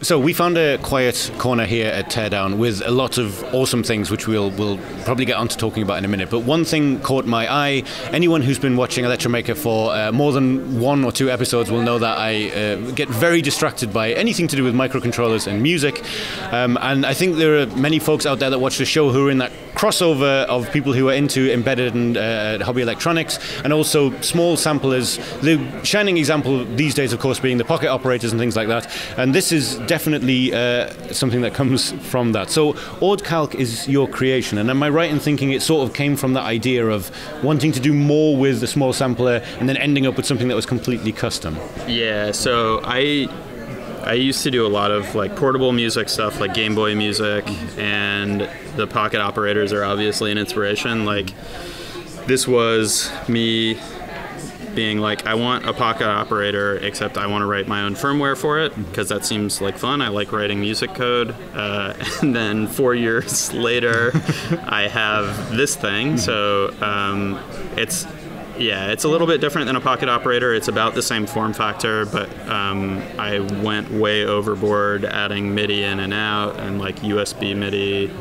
So we found a quiet corner here at Teardown with a lot of awesome things, which we'll we'll probably get onto talking about in a minute. But one thing caught my eye. Anyone who's been watching Electromaker for uh, more than one or two episodes will know that I uh, get very distracted by anything to do with microcontrollers and music. Um, and I think there are many folks out there that watch the show who are in that crossover of people who are into embedded and uh, hobby electronics, and also small samplers. The shining example these days, of course, being the pocket operators and things like that. And this is definitely uh, something that comes from that. So AudCalc is your creation, and am I right in thinking it sort of came from that idea of wanting to do more with the small sampler and then ending up with something that was completely custom? Yeah, so I I used to do a lot of like portable music stuff, like Game Boy music, and the pocket operators are obviously an inspiration. Like this was me being like, I want a pocket operator, except I want to write my own firmware for it because that seems like fun. I like writing music code. Uh, and then four years later, I have this thing. So um, it's yeah, it's a little bit different than a pocket operator. It's about the same form factor, but um, I went way overboard adding MIDI in and out and like USB MIDI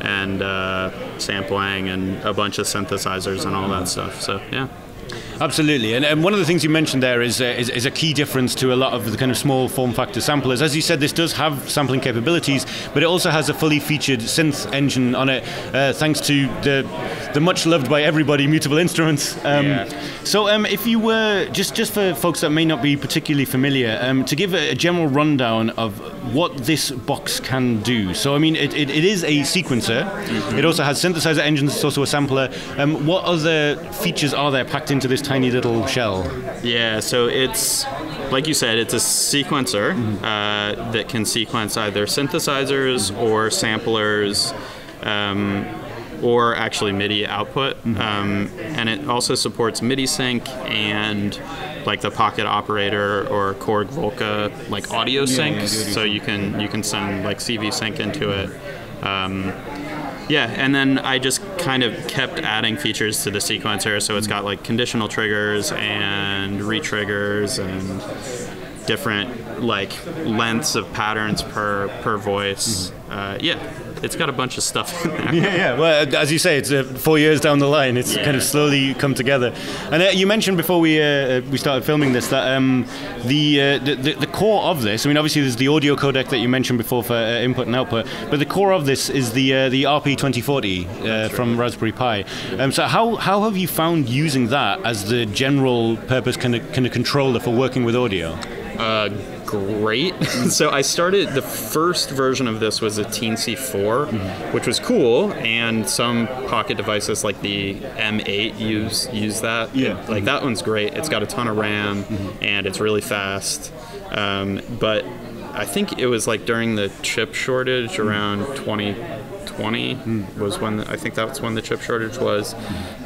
and uh, sampling and a bunch of synthesizers and all that stuff. So yeah. Absolutely, and, and one of the things you mentioned there is, uh, is, is a key difference to a lot of the kind of small form factor samplers. As you said, this does have sampling capabilities, but it also has a fully featured synth engine on it, uh, thanks to the the much loved by everybody Mutable Instruments. Um, yeah. So, um, if you were just just for folks that may not be particularly familiar, um, to give a, a, general rundown of what this box can do. So, I mean, it, it, it is a sequencer. Mm-hmm. It also has synthesizer engines. It's also a sampler. Um, what other features are there packed into this tiny little shell? Yeah, so it's like you said, it's a sequencer mm-hmm. uh, that can sequence either synthesizers mm-hmm. or samplers. Um, or actually MIDI output. Mm-hmm. Um, and it also supports MIDI sync and like the Pocket Operator or Korg Volca like audio sync. Yeah, so you can you can send like CV sync into it. Um, yeah, and then I just kind of kept adding features to the sequencer. So it's got like conditional triggers and retriggers and different like lengths of patterns per per voice. Mm-hmm. Uh, yeah, it's got a bunch of stuff in there. Yeah, yeah. Well, as you say, it's uh, four years down the line. It's yeah. kind of slowly come together. And uh, you mentioned before we uh, we started filming this that um, the, uh, the, the, the core of this. I mean, obviously there's the audio codec that you mentioned before for uh, input and output, but the core of this is the the RP2040 from Raspberry Pi. Um, so how how have you found using that as the general purpose kind of kind of controller for working with audio? Great. so I started the first version of this was a Teensy 4, mm-hmm. which was cool, and some pocket devices like the M8 use use that. Yeah, like mm-hmm. that one's great. It's got a ton of RAM mm-hmm. and it's really fast. Um, but I think it was like during the chip shortage around 20 2020 mm. was when I think that's when the chip shortage was.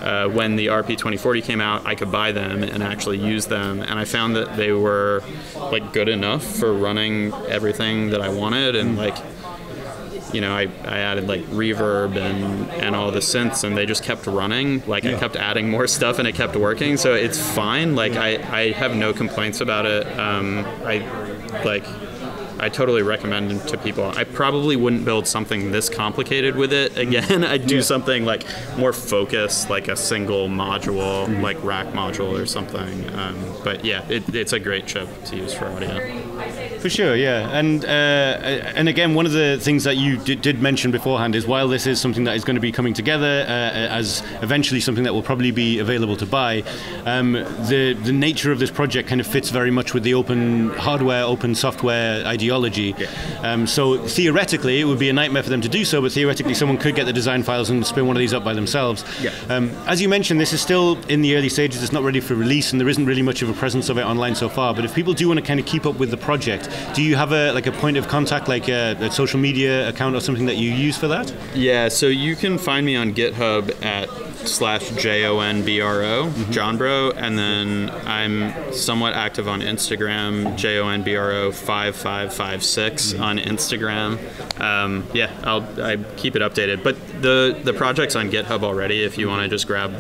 Uh, when the RP 2040 came out, I could buy them and actually use them, and I found that they were like good enough for running everything that I wanted, and like you know, I, I added like reverb and, and all the synths, and they just kept running. Like yeah. I kept adding more stuff, and it kept working. So it's fine. Like I, I have no complaints about it. Um, I like I totally recommend it to people. I probably wouldn't build something this complicated with it again. I'd do yeah. something like more focused, like a single module, mm-hmm. like rack module or something. Um, but yeah, it, it's a great chip to use for audio. For sure, yeah, and uh, and again, one of the things that you did, did, mention beforehand is while this is something that is going to be coming together uh, as eventually something that will probably be available to buy, um, the the nature of this project kind of fits very much with the open hardware, open software ideology. Yeah. Um, so theoretically, it would be a nightmare for them to do so, but theoretically, someone could get the design files and spin one of these up by themselves. Yeah. Um, as you mentioned, this is still in the early stages; it's not ready for release, and there isn't really much of a presence of it online so far. But if people do want to kind of keep up with the project, do you have a like a point of contact, like a, a, social media account or something that you use for that? Yeah, so you can find me on GitHub at slash J O N B R O, mm-hmm. Jon Bro, and then I'm somewhat active on Instagram, J O N B R O five five five six mm-hmm. on Instagram. Um, yeah, I'll I keep it updated. But the the project's on GitHub already. If you want to just grab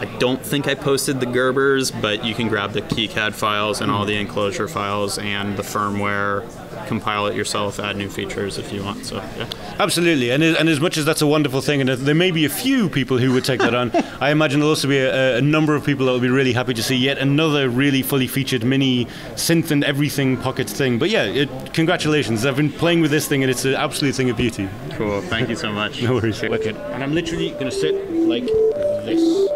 I don't think I posted the Gerbers, but you can grab the KiCad files and all the enclosure files and the firmware compile it yourself, add new features if you want. So yeah. Absolutely, and and as much as that's a wonderful thing, and there may be a few people who would take that on, I imagine there'll also be a, a, number of people that will be really happy to see yet another really fully featured mini synth and everything pocket thing. But yeah, it, congratulations! I've been playing with this thing, and it's an absolute thing of beauty. Cool. Thank you so much. no worries. Wicked. And I'm literally going to sit like this.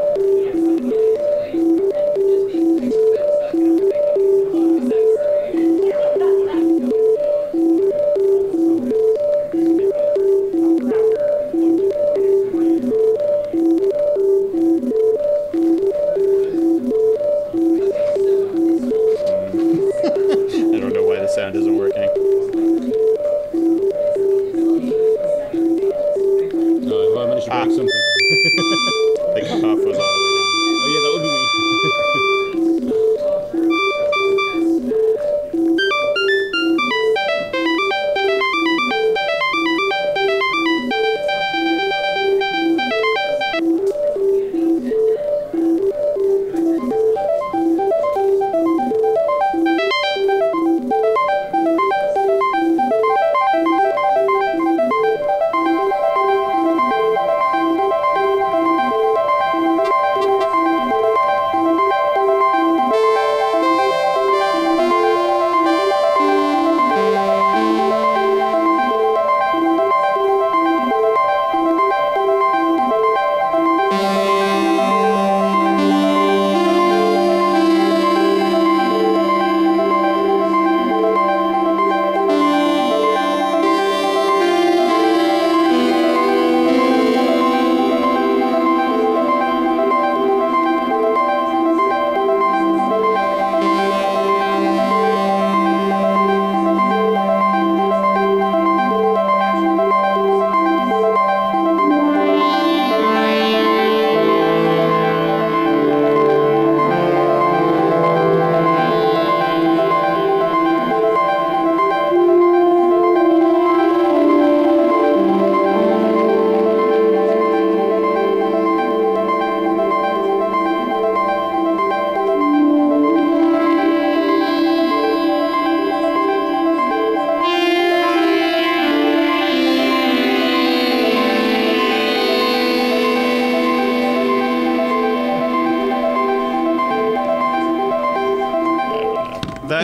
offers.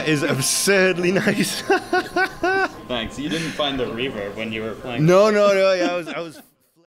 That is absurdly nice. Thanks. You didn't find the reverb when you were playing. No, no, no. Yeah, I was, I was